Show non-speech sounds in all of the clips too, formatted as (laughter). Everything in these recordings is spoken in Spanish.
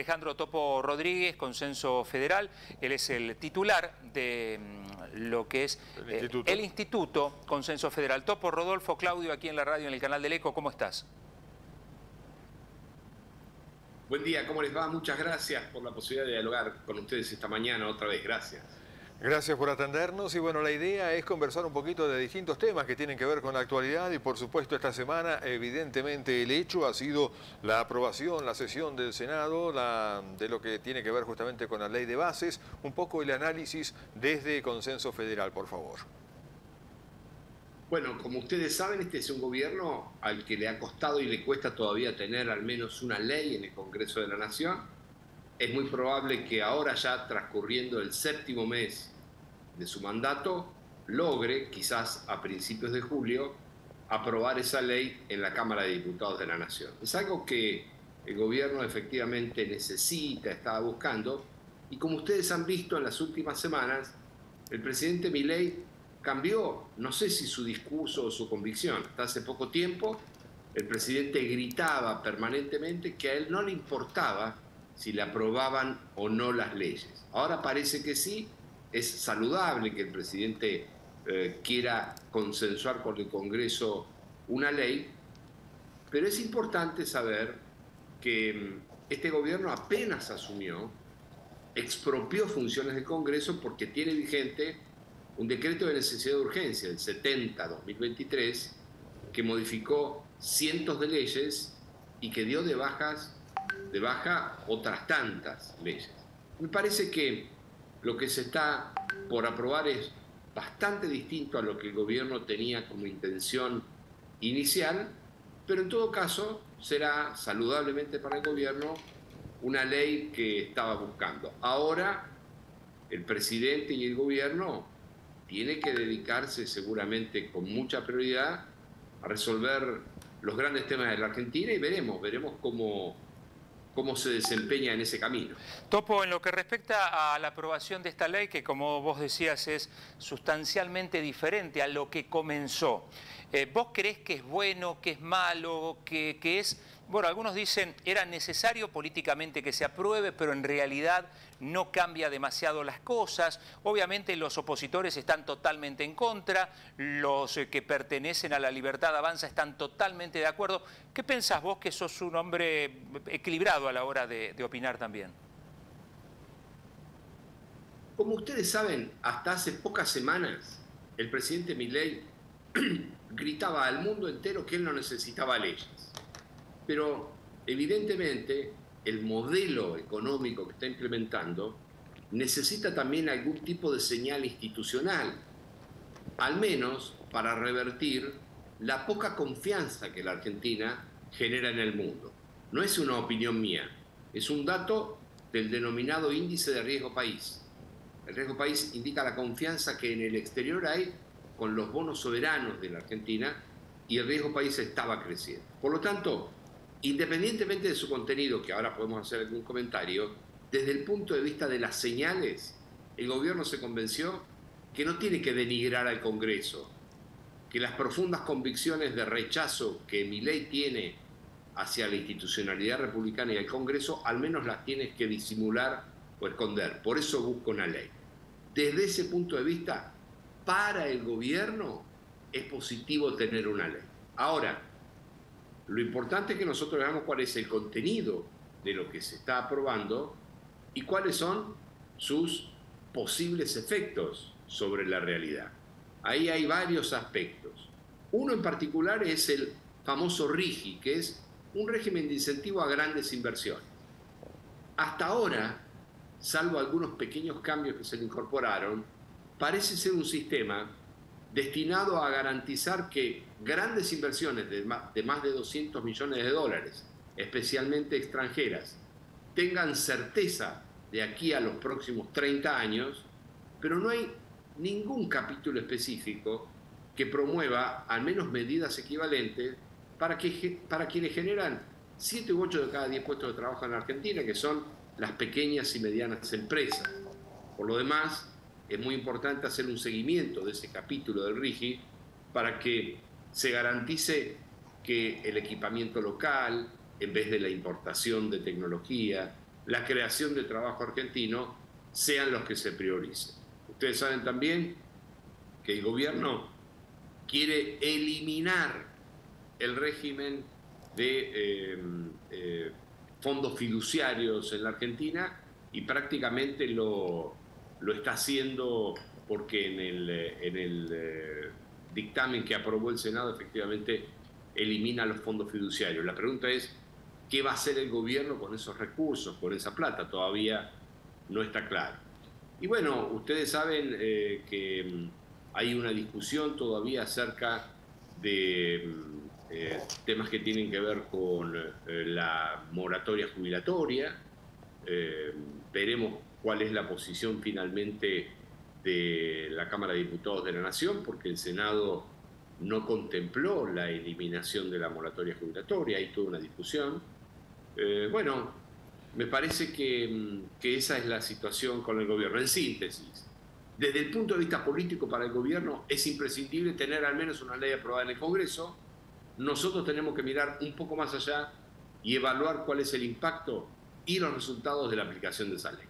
Alejandro Topo Rodríguez, Consenso Federal. Él es el titular de mm, lo que es el, instituto. el Instituto Consenso Federal. Topo, Rodolfo, Claudio, aquí en la radio, en el canal del ECO, ¿cómo estás? Buen día, ¿cómo les va? Muchas gracias por la posibilidad de dialogar con ustedes esta mañana otra vez. Gracias. Gracias por atendernos y bueno, la idea es conversar un poquito de distintos temas que tienen que ver con la actualidad y por supuesto esta semana evidentemente el hecho ha sido la aprobación, la sesión del Senado la, de lo que tiene que ver justamente con la ley de bases, un poco el análisis desde Consenso Federal, por favor. Bueno, como ustedes saben, este es un gobierno al que le ha costado y le cuesta todavía tener al menos una ley en el Congreso de la Nación. Es muy probable que ahora ya transcurriendo el séptimo mes de su mandato, logre, quizás a principios de julio, aprobar esa ley en la Cámara de Diputados de la Nación. Es algo que el gobierno efectivamente necesita, estaba buscando, y como ustedes han visto en las últimas semanas, el presidente Milei cambió, no sé si su discurso o su convicción. Hasta hace poco tiempo el presidente gritaba permanentemente que a él no le importaba si le aprobaban o no las leyes. Ahora parece que sí, es saludable que el presidente eh, quiera consensuar con el Congreso una ley, pero es importante saber que mm, este gobierno apenas asumió, expropió funciones del Congreso porque tiene vigente un decreto de necesidad de urgencia, el 70-2023, que modificó cientos de leyes y que dio de, bajas, de baja otras tantas leyes. Me parece que lo que se está por aprobar es bastante distinto a lo que el gobierno tenía como intención inicial, pero en todo caso será saludablemente para el gobierno una ley que estaba buscando. Ahora el presidente y el gobierno tienen que dedicarse seguramente con mucha prioridad a resolver los grandes temas de la Argentina y veremos, veremos cómo cómo se desempeña en ese camino. Topo, en lo que respecta a la aprobación de esta ley, que como vos decías es sustancialmente diferente a lo que comenzó, eh, ¿vos crees que es bueno, que es malo, que, que es bueno, algunos dicen era necesario políticamente que se apruebe, pero en realidad no cambia demasiado las cosas. Obviamente los opositores están totalmente en contra, los eh, que pertenecen a la libertad avanza están totalmente de acuerdo. ¿Qué pensás vos que sos un hombre equilibrado a la hora de, de opinar también? Como ustedes saben, hasta hace pocas semanas el presidente Milei (clears throat) gritaba al mundo entero que él no necesitaba leyes pero evidentemente el modelo económico que está implementando necesita también algún tipo de señal institucional, al menos para revertir la poca confianza que la Argentina genera en el mundo. No es una opinión mía, es un dato del denominado índice de riesgo país. El riesgo país indica la confianza que en el exterior hay con los bonos soberanos de la Argentina y el riesgo país estaba creciendo. Por lo tanto, Independientemente de su contenido, que ahora podemos hacer algún comentario, desde el punto de vista de las señales, el gobierno se convenció que no tiene que denigrar al Congreso, que las profundas convicciones de rechazo que mi ley tiene hacia la institucionalidad republicana y el Congreso, al menos las tiene que disimular o esconder. Por eso busca una ley. Desde ese punto de vista, para el gobierno es positivo tener una ley. Ahora, lo importante es que nosotros veamos cuál es el contenido de lo que se está aprobando y cuáles son sus posibles efectos sobre la realidad. Ahí hay varios aspectos. Uno en particular es el famoso RIGI, que es un régimen de incentivo a grandes inversiones. Hasta ahora, salvo algunos pequeños cambios que se le incorporaron, parece ser un sistema destinado a garantizar que grandes inversiones de más, de 200 millones de dólares, especialmente extranjeras, tengan certeza de aquí a los próximos 30 años, pero no hay ningún capítulo específico que promueva al menos medidas equivalentes para, que, para quienes generan 7 u 8 de cada 10 puestos de trabajo en la Argentina, que son las pequeñas y medianas empresas. Por lo demás, es muy importante hacer un seguimiento de ese capítulo del RIGI para que se garantice que el equipamiento local, en vez de la importación de tecnología, la creación de trabajo argentino sean los que se prioricen. Ustedes saben también que el gobierno quiere eliminar el régimen de eh, eh, fondos fiduciarios en la Argentina y prácticamente lo, lo está haciendo porque en el, en el eh, dictamen que aprobó el Senado efectivamente elimina los fondos fiduciarios. La pregunta es, ¿qué va a hacer el gobierno con esos recursos, con esa plata? Todavía no está claro. Y bueno, ustedes saben eh, que mm, hay una discusión todavía acerca de mm, eh, temas que tienen que ver con la moratoria jubilatoria. veremos cuál es la posición finalmente de la Cámara de Diputados de la Nación, porque el Senado no contempló la eliminación de la moratoria jubilatoria, hay toda una discusión. Eh, bueno, me parece que, que, esa es la situación con el gobierno. En síntesis, desde el punto de vista político para el gobierno es imprescindible tener al menos una ley aprobada en el Congreso. Nosotros tenemos que mirar un poco más allá y evaluar cuál es el impacto y los resultados de la aplicación de esa ley.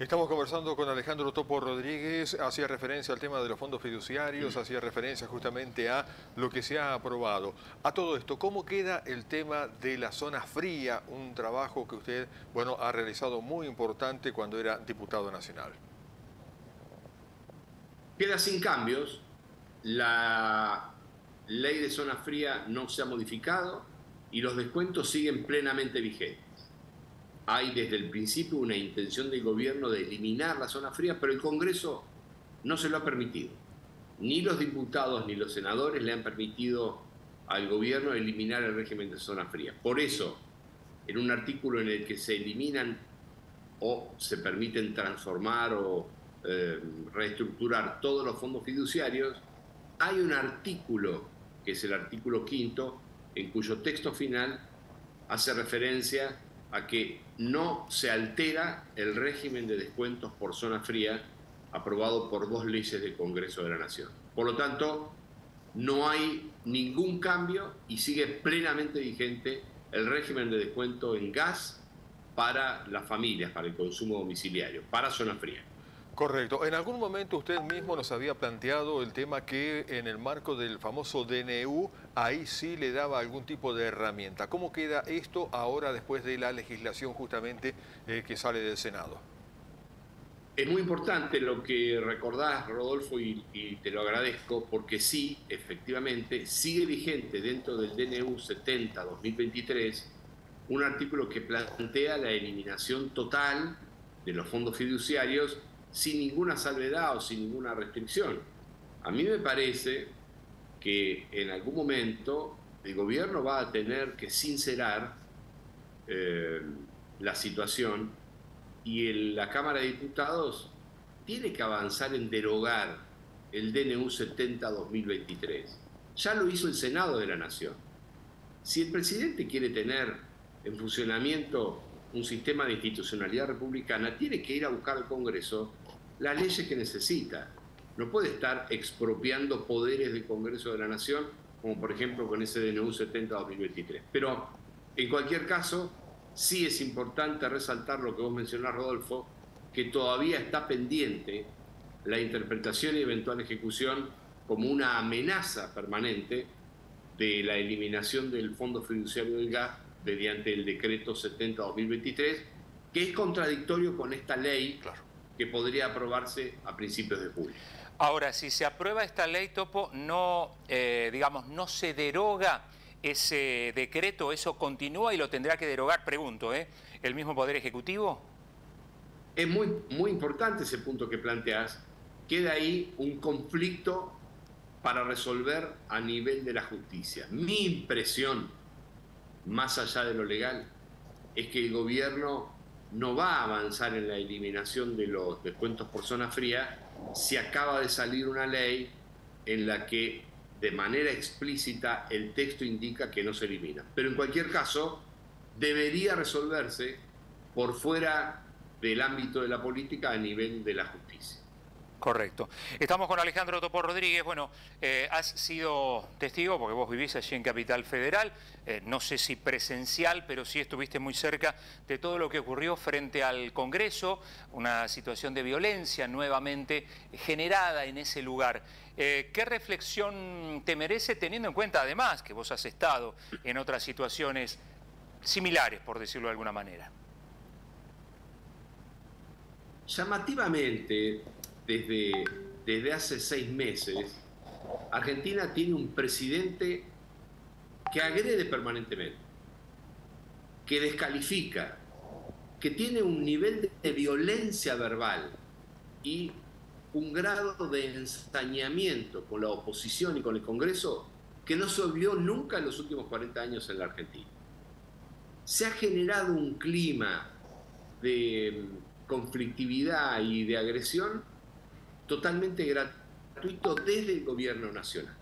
Estamos conversando con Alejandro Topo Rodríguez, hacía referencia al tema de los fondos fiduciarios, hacía referencia justamente a lo que se ha aprobado. A todo esto, ¿cómo queda el tema de la zona fría? Un trabajo que usted, bueno, ha realizado muy importante cuando era diputado nacional. Queda sin cambios. La ley de zona fría no se ha modificado y los descuentos siguen plenamente vigentes hay desde el principio una intención del gobierno de eliminar la zona fría, pero el Congreso no se lo ha permitido. Ni los diputados ni los senadores le han permitido al gobierno eliminar el régimen de zona fría. Por eso, en un artículo en el que se eliminan o se permiten transformar o eh, reestructurar todos los fondos fiduciarios, hay un artículo, que es el artículo quinto, en cuyo texto final hace referencia a que no se altera el régimen de descuentos por zona fría aprobado por dos leyes del Congreso de la Nación. Por lo tanto, no hay ningún cambio y sigue plenamente vigente el régimen de descuento en gas para las familias, para el consumo domiciliario, para zona fría. Correcto. En algún momento usted mismo nos había planteado el tema que en el marco del famoso DNU, ahí sí le daba algún tipo de herramienta. ¿Cómo queda esto ahora después de la legislación justamente eh, que sale del Senado? Es muy importante lo que recordás, Rodolfo, y, y, te lo agradezco, porque sí, efectivamente, sigue vigente dentro del DNU 70-2023 un artículo que plantea la eliminación total de los fondos fiduciarios sin ninguna salvedad o sin ninguna restricción. A mí me parece que en algún momento el gobierno va a tener que sincerar eh, la situación y la Cámara de Diputados tiene que avanzar en derogar el DNU 70-2023. Ya lo hizo el Senado de la Nación. Si el presidente quiere tener en funcionamiento un sistema de institucionalidad republicana, tiene que ir a buscar al Congreso las leyes que necesita. No puede estar expropiando poderes del Congreso de la Nación, como por ejemplo con ese DNU 70-2023. Pero en cualquier caso, sí es importante resaltar lo que vos mencionás, Rodolfo, que todavía está pendiente la interpretación y eventual ejecución como una amenaza permanente de la eliminación del Fondo Fiduciario del Gas mediante el decreto 70-2023, que es contradictorio con esta ley claro que podría aprobarse a principios de julio. Ahora, si se aprueba esta ley, Topo, no, eh, digamos, no se deroga ese decreto, eso continúa y lo tendrá que derogar, pregunto, ¿eh? ¿El mismo Poder Ejecutivo? Es muy, muy importante ese punto que planteas. Queda ahí un conflicto para resolver a nivel de la justicia. Mi impresión, más allá de lo legal, es que el gobierno no va a avanzar en la eliminación de los descuentos por zona fría si acaba de salir una ley en la que de manera explícita el texto indica que no se elimina. Pero en cualquier caso, debería resolverse por fuera del ámbito de la política a nivel de la justicia. Correcto. Estamos con Alejandro Topor Rodríguez. Bueno, eh, has sido testigo, porque vos vivís allí en Capital Federal, eh, no sé si presencial, pero sí estuviste muy cerca de todo lo que ocurrió frente al Congreso, una situación de violencia nuevamente generada en ese lugar. Eh, ¿Qué reflexión te merece teniendo en cuenta además que vos has estado en otras situaciones similares, por decirlo de alguna manera? Llamativamente, desde, desde hace seis meses, Argentina tiene un presidente que agrede permanentemente, que descalifica, que tiene un nivel de violencia verbal y un grado de ensañamiento con la oposición y con el Congreso que no se vio nunca en los últimos 40 años en la Argentina. Se ha generado un clima de conflictividad y de agresión totalmente gratuito desde el gobierno nacional.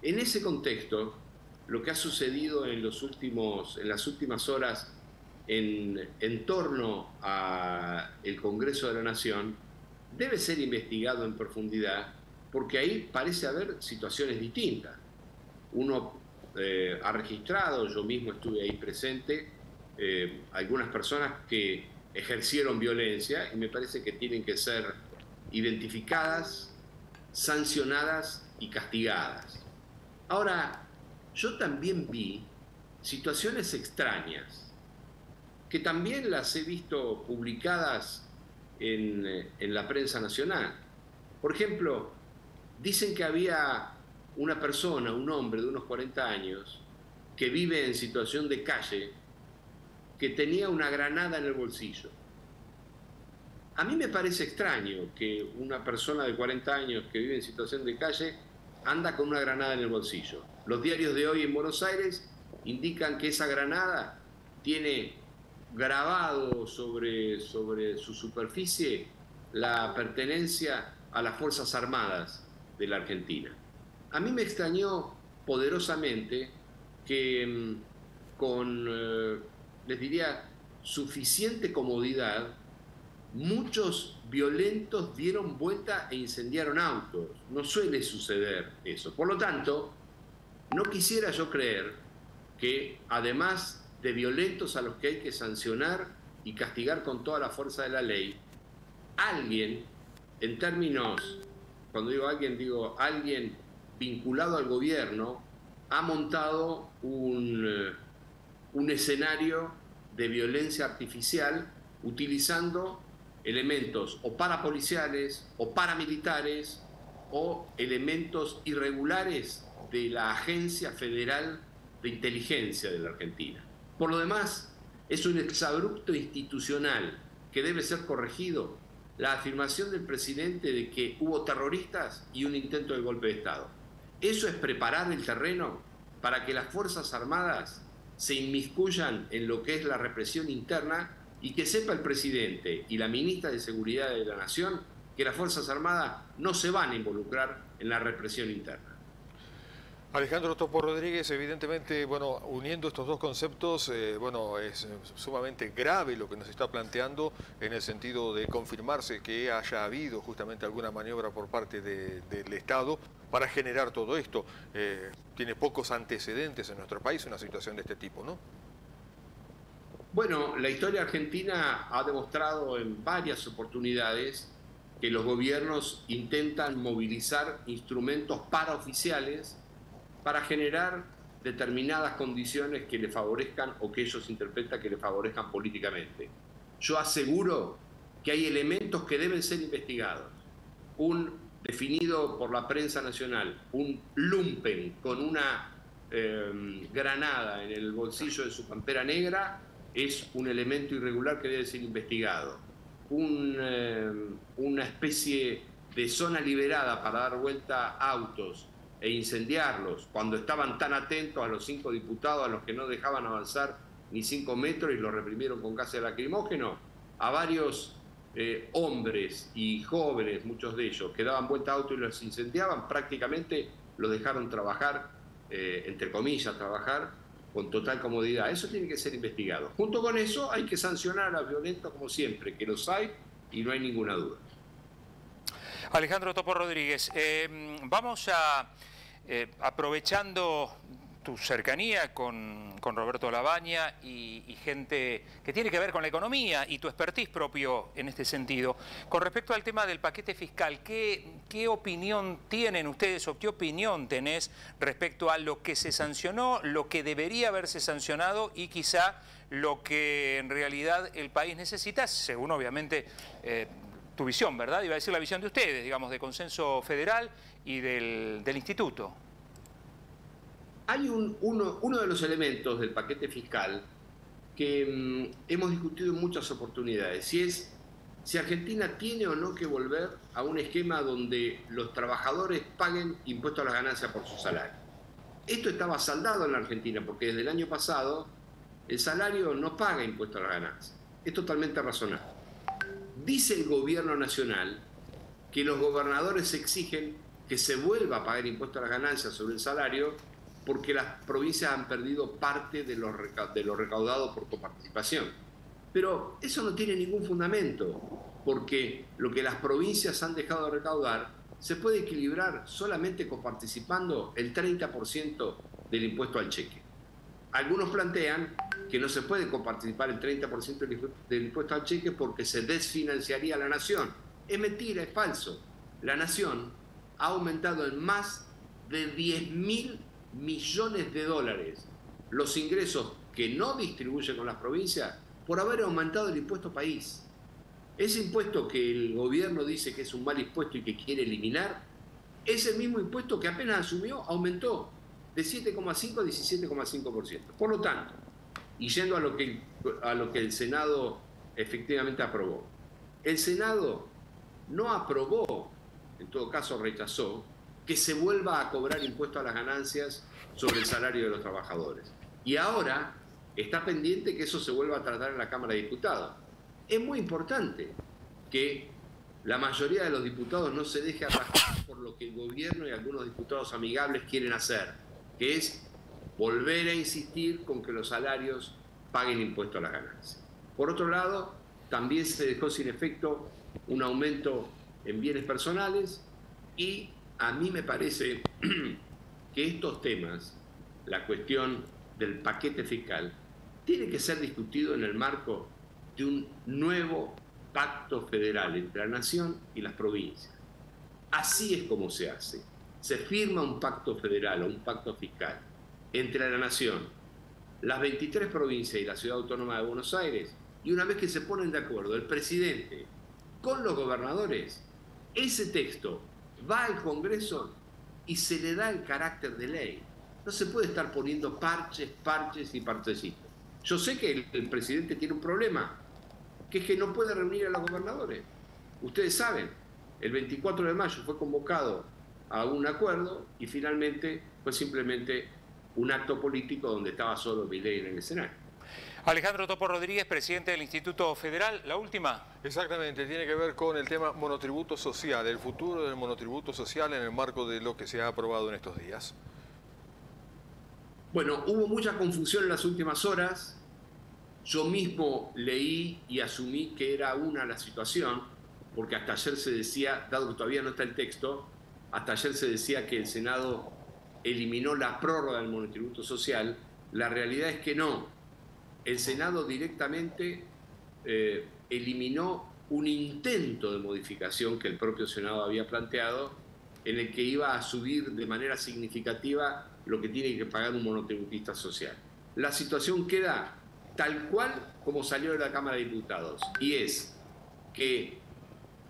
En ese contexto, lo que ha sucedido en, los últimos, en las últimas horas en, torno al Congreso de la Nación debe ser investigado en profundidad porque ahí parece haber situaciones distintas. Uno eh, ha registrado, yo mismo estuve ahí presente, eh, algunas personas que ejercieron violencia y me parece que tienen que ser identificadas, sancionadas y castigadas. Ahora, yo también vi situaciones extrañas, que también las he visto publicadas en, en, la prensa nacional. Por ejemplo, dicen que había una persona, un hombre de unos 40 años, que vive en situación de calle, que tenía una granada en el bolsillo. A mí me parece extraño que una persona de 40 años que vive en situación de calle anda con una granada en el bolsillo. Los diarios de hoy en Buenos Aires indican que esa granada tiene grabado sobre, sobre su superficie la pertenencia a las Fuerzas Armadas de la Argentina. A mí me extrañó poderosamente que mm, con, eh, les diría, suficiente comodidad, muchos violentos dieron vuelta e incendiaron autos. No suele suceder eso. Por lo tanto, no quisiera yo creer que además de violentos a los que hay que sancionar y castigar con toda la fuerza de la ley, alguien, en términos, cuando digo alguien, digo alguien vinculado al gobierno, ha montado un, eh, un escenario de violencia artificial utilizando elementos o parapoliciales o paramilitares o elementos irregulares de la Agencia Federal de Inteligencia de la Argentina. Por lo demás, es un exabrupto institucional que debe ser corregido la afirmación del presidente de que hubo terroristas y un intento de golpe de Estado. Eso es preparar el terreno para que las Fuerzas Armadas se inmiscuyan en lo que es la represión interna y que sepa el presidente y la ministra de Seguridad de la Nación que las Fuerzas Armadas no se van a involucrar en la represión interna. Alejandro Topo Rodríguez, evidentemente, bueno, uniendo estos dos conceptos, eh, bueno, es sumamente grave lo que nos está planteando en el sentido de confirmarse que haya habido justamente alguna maniobra por parte del Estado para generar todo esto. Eh, tiene pocos antecedentes en nuestro país una situación de este tipo, ¿no? Bueno, la historia argentina ha demostrado en varias oportunidades que los gobiernos intentan movilizar instrumentos paraoficiales para generar determinadas condiciones que le favorezcan o que ellos interpretan que le favorezcan políticamente. Yo aseguro que hay elementos que deben ser investigados. Un definido por la prensa nacional, un lumpen con una eh, granada en el bolsillo de su campera negra, es un elemento irregular que debe ser investigado. Eh, una especie de zona liberada para dar vuelta a autos e incendiarlos cuando estaban tan atentos a los cinco diputados a los que no dejaban avanzar ni cinco metros y los reprimieron con gases lacrimógeno, a varios eh, hombres y jóvenes, muchos de ellos, que daban vuelta a autos y los incendiaban, prácticamente los dejaron trabajar, eh, entre comillas, trabajar con total comodidad. Eso tiene que ser investigado. Junto con eso hay que sancionar a los violentos como siempre, que los hay y no hay ninguna duda. Alejandro Topo Rodríguez, eh, vamos a, eh, aprovechando tu cercanía con, Roberto Labaña y, gente que tiene que ver con la economía y tu expertise propio en este sentido. Con respecto al tema del paquete fiscal, ¿qué, qué opinión tienen ustedes o qué opinión tenés respecto a lo que se sancionó, lo que debería haberse sancionado y quizá lo que en realidad el país necesita, según obviamente eh, tu visión, ¿verdad? Iba a decir la visión de ustedes, digamos, de consenso federal y del, del instituto. Hay un, uno, de los elementos del paquete fiscal que mm, hemos discutido en muchas oportunidades y es si Argentina tiene o no que volver a un esquema donde los trabajadores paguen impuestos a las ganancias por su salario. Esto estaba saldado en la Argentina porque desde el año pasado el salario no paga impuestos a las ganancias. Es totalmente razonable. Dice el gobierno nacional que los gobernadores exigen que se vuelva a pagar impuestos a las ganancias sobre el salario porque las provincias han perdido parte de lo, de lo recaudado por coparticipación. Pero eso no tiene ningún fundamento, porque lo que las provincias han dejado de recaudar se puede equilibrar solamente coparticipando el 30% del impuesto al cheque. Algunos plantean que no se puede coparticipar el 30% del impuesto al cheque porque se desfinanciaría la nación. Es mentira, es falso. La nación ha aumentado en más de 10 mil millones de dólares los ingresos que no distribuye con las provincias por haber aumentado el impuesto país. Ese impuesto que el gobierno dice que es un mal impuesto y que quiere eliminar, ese mismo impuesto que apenas asumió aumentó de 7,5 a 17,5%. Por lo tanto, y yendo a lo, que, a lo que el Senado efectivamente aprobó, el Senado no aprobó, en todo caso rechazó, que se vuelva a cobrar impuesto a las ganancias sobre el salario de los trabajadores. Y ahora está pendiente que eso se vuelva a tratar en la Cámara de Diputados. Es muy importante que la mayoría de los diputados no se deje arrastrar por lo que el gobierno y algunos diputados amigables quieren hacer, que es volver a insistir con que los salarios paguen impuesto a las ganancias. Por otro lado, también se dejó sin efecto un aumento en bienes personales y a mí me parece (clears throat) que estos temas, la cuestión del paquete fiscal, tiene que ser discutido en el marco de un nuevo pacto federal entre la nación y las provincias. Así es como se hace. Se firma un pacto federal o un pacto fiscal entre la nación, las 23 provincias y la ciudad autónoma de Buenos Aires, y una vez que se ponen de acuerdo el presidente con los gobernadores, ese texto va al Congreso y se le da el carácter de ley. No se puede estar poniendo parches, parches y parchecitos. Yo sé que el, presidente tiene un problema, que es que no puede reunir a los gobernadores. Ustedes saben, el 24 de mayo fue convocado a un acuerdo y finalmente fue simplemente un acto político donde estaba solo Milei en el escenario. Alejandro Topo Rodríguez, presidente del Instituto Federal. La última. Exactamente, tiene que ver con el tema monotributo social, el futuro del monotributo social en el marco de lo que se ha aprobado en estos días. Bueno, hubo mucha confusión en las últimas horas. Yo mismo leí y asumí que era una la situación, porque hasta ayer se decía, dado que todavía no está el texto, hasta ayer se decía que el Senado eliminó la prórroga del monotributo social. La realidad es que no el Senado directamente eh, eliminó un intento de modificación que el propio Senado había planteado, en el que iba a subir de manera significativa lo que tiene que pagar un monotributista social. La situación queda tal cual como salió de la Cámara de Diputados, y es que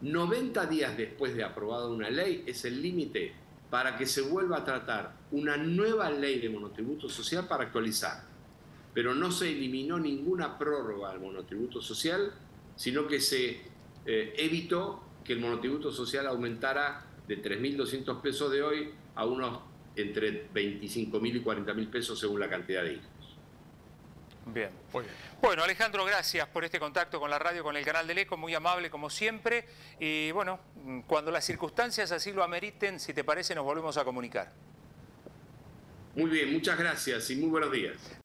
90 días después de aprobada una ley es el límite para que se vuelva a tratar una nueva ley de monotributo social para actualizar pero no se eliminó ninguna prórroga al monotributo social, sino que se eh, evitó que el monotributo social aumentara de 3.200 pesos de hoy a unos entre 25.000 y 40.000 pesos según la cantidad de hijos. Bien. Bueno, Alejandro, gracias por este contacto con la radio, con el canal del ECO, muy amable como siempre. Y bueno, cuando las circunstancias así lo ameriten, si te parece, nos volvemos a comunicar. Muy bien, muchas gracias y muy buenos días.